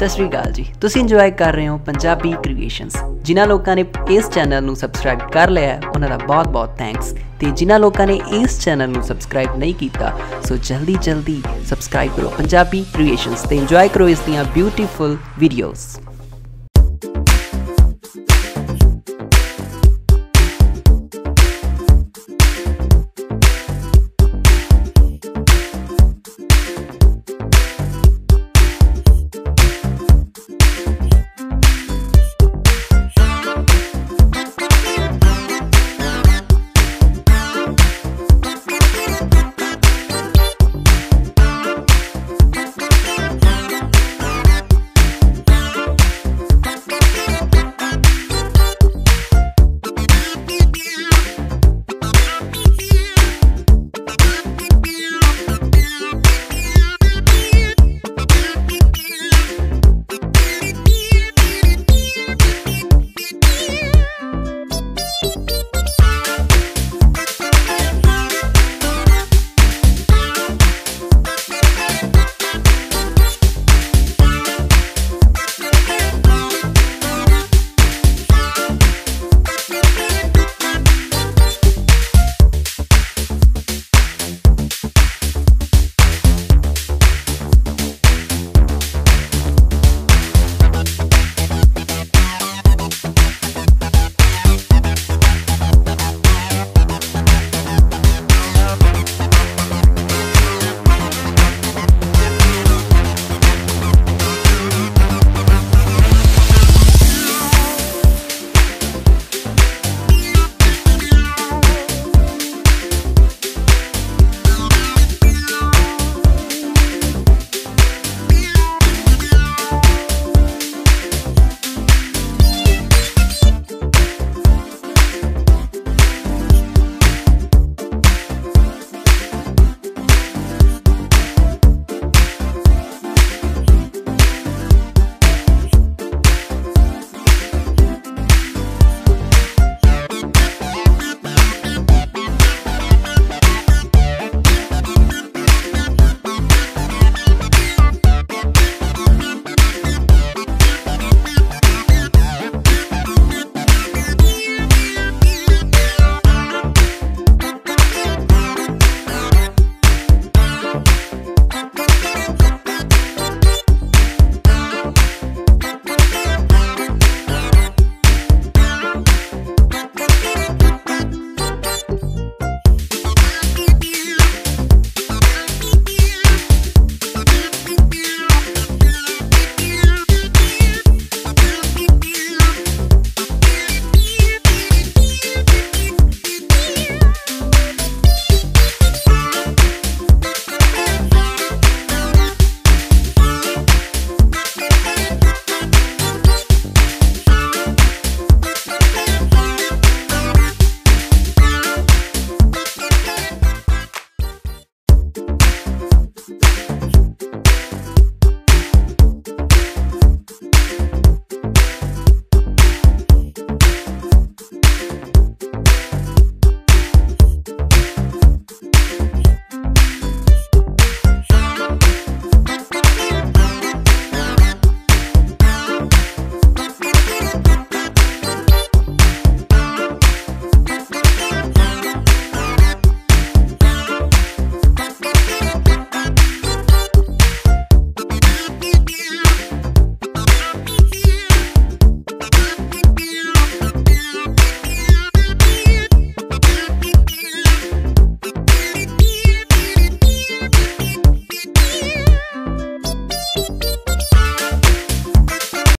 ਸਤਿ ਸ਼੍ਰੀ ਅਕਾਲ ਜੀ। ਤੁਸੀਂ ਇੰਜੋਏ ਕਰ ਰਹੇ ਹੋ ਪੰਜਾਬੀ ਕ੍ਰੀਏਸ਼ਨਸ ਜਿਨ੍ਹਾਂ ਲੋਕਾਂ ਨੇ ਇਸ ਚੈਨਲ ਨੂੰ ਸਬਸਕ੍ਰਾਈਬ ਕਰ ਲਿਆ ਹੈ, ਉਹਨਾਂ ਦਾ ਬਹੁਤ-ਬਹੁਤ ਥੈਂਕਸ ਤੇ ਜਿਨ੍ਹਾਂ ਲੋਕਾਂ ਨੇ ਇਸ ਚੈਨਲ ਨੂੰ ਸਬਸਕ੍ਰਾਈਬ ਨਹੀਂ ਕੀਤਾ ਸੋ ਜਲਦੀ ਜਲਦੀ ਸਬਸਕ੍ਰਾਈਬ ਕਰੋ ਪੰਜਾਬੀ ਕ੍ਰੀਏਸ਼ਨਸ ਤੇ ਇੰਜੋਏ ਕਰੋ ਇਸ ਦੀਆਂ ਬਿਊਟੀਫੁਲ ਵੀਡੀਓਜ਼